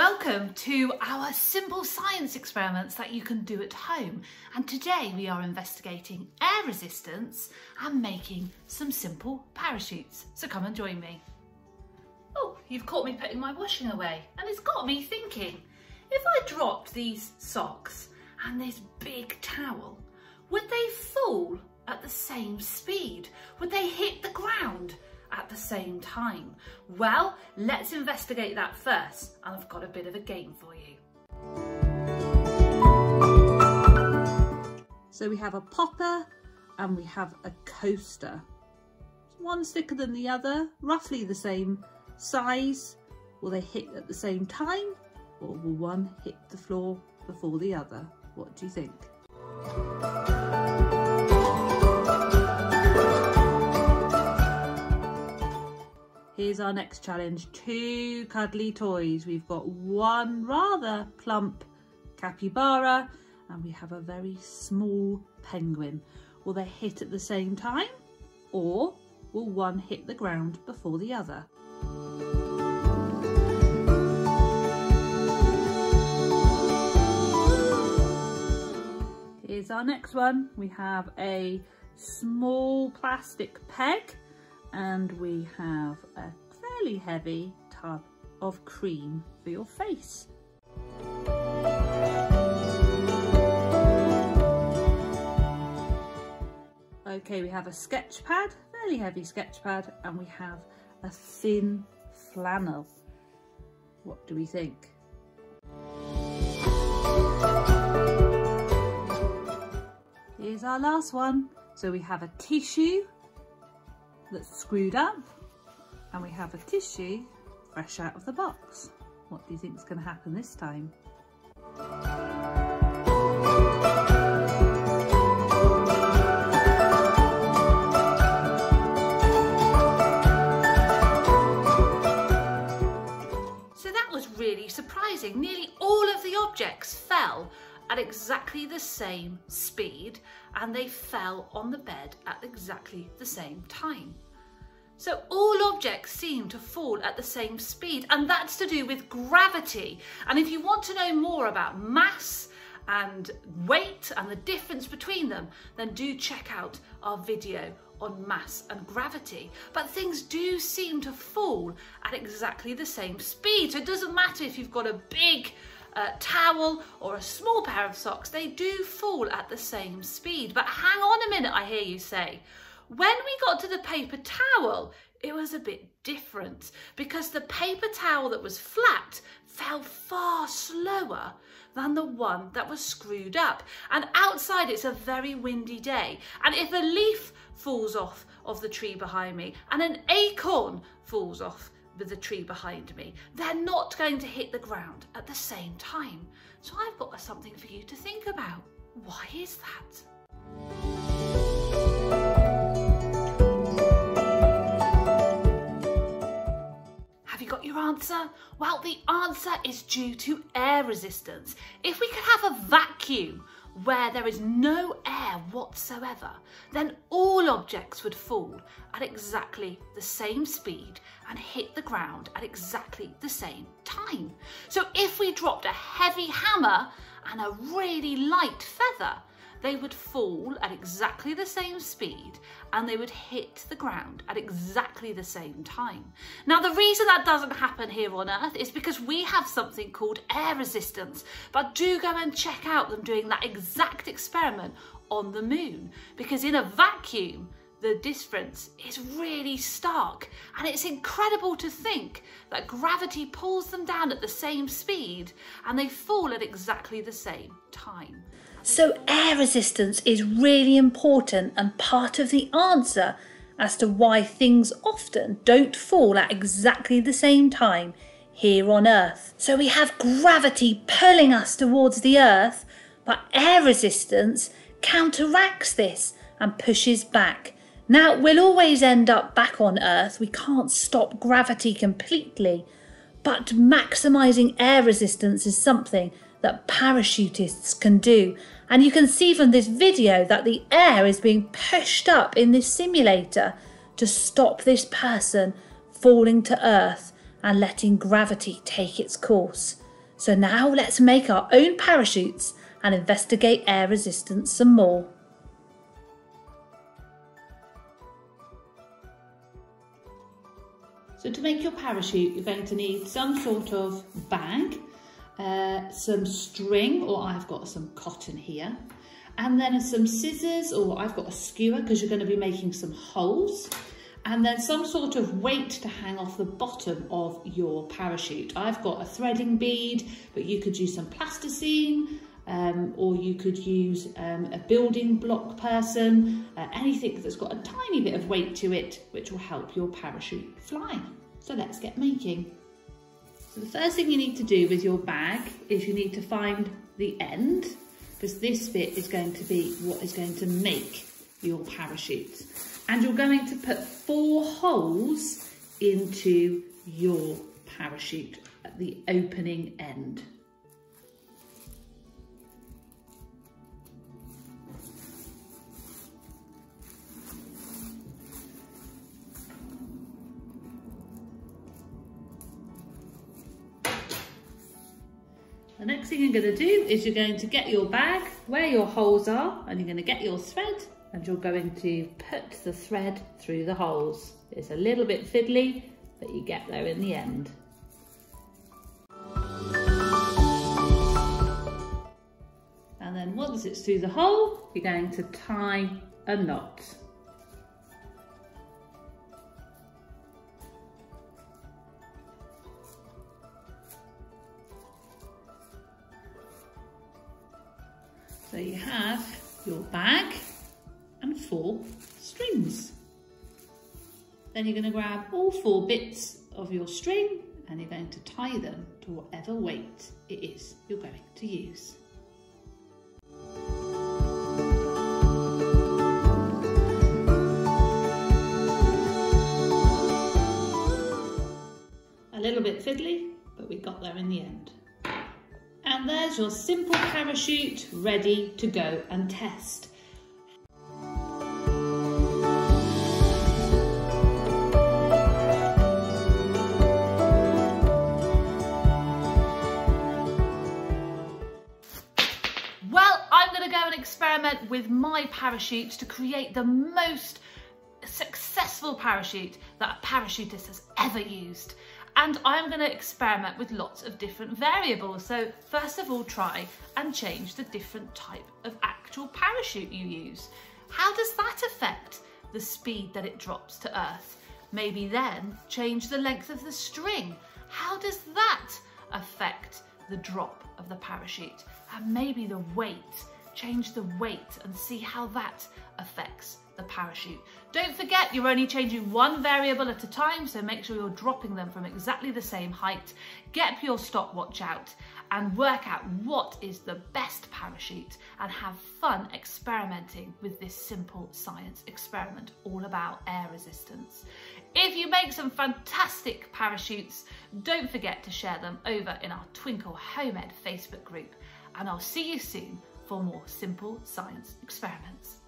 Welcome to our simple science experiments that you can do at home. And today we are investigating air resistance and making some simple parachutes. So come and join me. Oh, you've caught me putting my washing away and it's got me thinking, if I dropped these socks and this big towel, would they fall at the same speed? Would they hit the ground? At the same time? Well, let's investigate that first and I've got a bit of a game for you. So we have a popper and we have a coaster. One thicker than the other, roughly the same size. Will they hit at the same time or will one hit the floor before the other? What do you think? Here's our next challenge, two cuddly toys. We've got one rather plump capybara and we have a very small penguin. Will they hit at the same time or will one hit the ground before the other? Here's our next one. We have a small plastic peg and we have a fairly heavy tub of cream for your face. Okay, we have a sketch pad, fairly heavy sketch pad, and we have a thin flannel. What do we think? Here's our last one. So we have a tissue that's screwed up and we have a tissue fresh out of the box. What do you think is going to happen this time? So that was really surprising. Nearly all of the objects fell at exactly the same speed and they fell on the bed at exactly the same time. So all objects seem to fall at the same speed and that's to do with gravity. And if you want to know more about mass and weight and the difference between them, then do check out our video on mass and gravity. But things do seem to fall at exactly the same speed. So it doesn't matter if you've got a big uh, towel or a small pair of socks, they do fall at the same speed. But hang on a minute, I hear you say. When we got to the paper towel, it was a bit different because the paper towel that was flat fell far slower than the one that was screwed up. And outside it's a very windy day. And if a leaf falls off of the tree behind me and an acorn falls off with the tree behind me. They're not going to hit the ground at the same time. So I've got something for you to think about. Why is that? Your answer? Well, the answer is due to air resistance. If we could have a vacuum where there is no air whatsoever, then all objects would fall at exactly the same speed and hit the ground at exactly the same time. So if we dropped a heavy hammer and a really light feather, they would fall at exactly the same speed and they would hit the ground at exactly the same time. Now, the reason that doesn't happen here on Earth is because we have something called air resistance, but do go and check out them doing that exact experiment on the moon because in a vacuum, the difference is really stark and it's incredible to think that gravity pulls them down at the same speed and they fall at exactly the same time. So air resistance is really important and part of the answer as to why things often don't fall at exactly the same time here on Earth. So we have gravity pulling us towards the Earth, but air resistance counteracts this and pushes back. Now, we'll always end up back on Earth. We can't stop gravity completely, but maximising air resistance is something that parachutists can do. And you can see from this video that the air is being pushed up in this simulator to stop this person falling to earth and letting gravity take its course. So now let's make our own parachutes and investigate air resistance some more. So to make your parachute, you're going to need some sort of bag, uh, some string, or I've got some cotton here, and then some scissors, or I've got a skewer because you're to be making some holes, and then some sort of weight to hang off the bottom of your parachute. I've got a threading bead, but you could use some plasticine, um, or you could use um, a building block person, uh, anything that's got a tiny bit of weight to it, which will help your parachute fly. So let's get making. So the first thing you need to do with your bag is you need to find the end, because this bit is going to be what is going to make your parachute. And you're going to put four holes into your parachute at the opening end. The next thing you're going to do is you're going to get your bag where your holes are and you're going to get your thread and you're going to put the thread through the holes. It's a little bit fiddly, but you get there in the end. And then once it's through the hole, you're going to tie a knot. So you have your bag and four strings. Then you're going to grab all four bits of your string and you're going to tie them to whatever weight it is you're going to use. A little bit fiddly, but we got there in the end. And there's your simple parachute ready to go and test. Well, I'm going to go and experiment with my parachutes to create the most successful parachute that a parachutist has ever used. And I'm going to experiment with lots of different variables. So first of all, try and change the different type of actual parachute you use. How does that affect the speed that it drops to earth? Maybe then change the length of the string. How does that affect the drop of the parachute? And maybe the weight, change the weight and see how that affects the parachute. Don't forget you're only changing one variable at a time, so make sure you're dropping them from exactly the same height. Get your stopwatch out and work out what is the best parachute and have fun experimenting with this simple science experiment all about air resistance. If you make some fantastic parachutes, don't forget to share them over in our Twinkl HomeEd Facebook group and I'll see you soon for more simple science experiments.